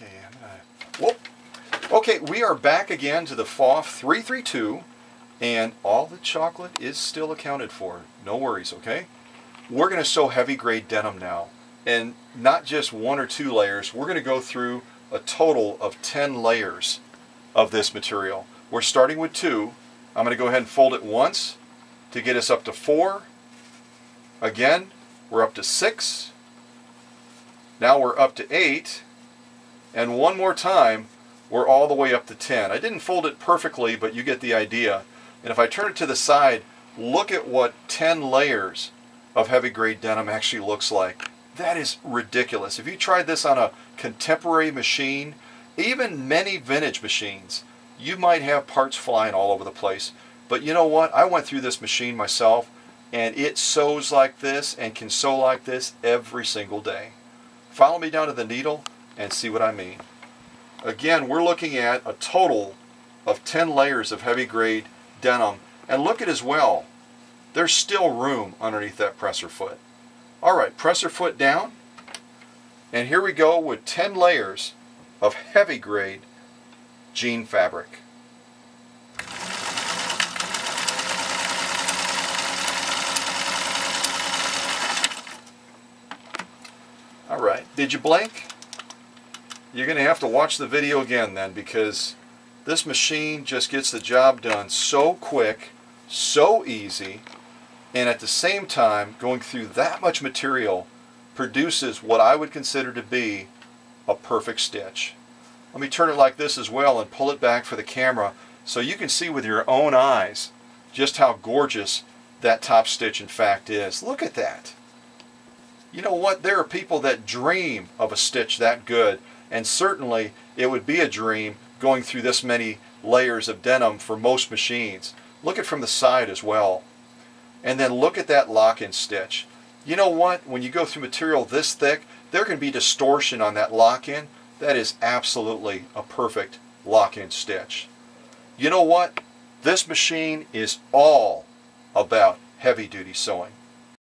Okay, I'm gonna, whoop. Okay, we are back again to the PFAFF 332, and all the chocolate is still accounted for. No worries, okay? We're gonna sew heavy grade denim now, and not just one or two layers. We're gonna go through a total of 10 layers of this material. We're starting with two. I'm gonna go ahead and fold it once to get us up to four. Again, we're up to six. Now we're up to eight. And one more time, we're all the way up to 10. I didn't fold it perfectly, but you get the idea. And if I turn it to the side, look at what 10 layers of heavy grade denim actually looks like. That is ridiculous. If you tried this on a contemporary machine, even many vintage machines, you might have parts flying all over the place. But you know what? I went through this machine myself and it sews like this and can sew like this every single day. Follow me down to the needle and see what I mean. Again, we're looking at a total of 10 layers of heavy grade denim. And look at as well, there's still room underneath that presser foot. All right, presser foot down. And here we go with 10 layers of heavy grade jean fabric. All right, did you blink? You're going to have to watch the video again then because this machine just gets the job done so quick, so easy, and at the same time going through that much material produces what I would consider to be a perfect stitch. Let me turn it like this as well and pull it back for the camera so you can see with your own eyes just how gorgeous that top stitch in fact is. Look at that. You know what? There are people that dream of a stitch that good and certainly it would be a dream going through this many layers of denim for most machines. Look at from the side as well. And then look at that lock-in stitch. You know what? When you go through material this thick, there can be distortion on that lock-in. That is absolutely a perfect lock-in stitch. You know what? This machine is all about heavy-duty sewing.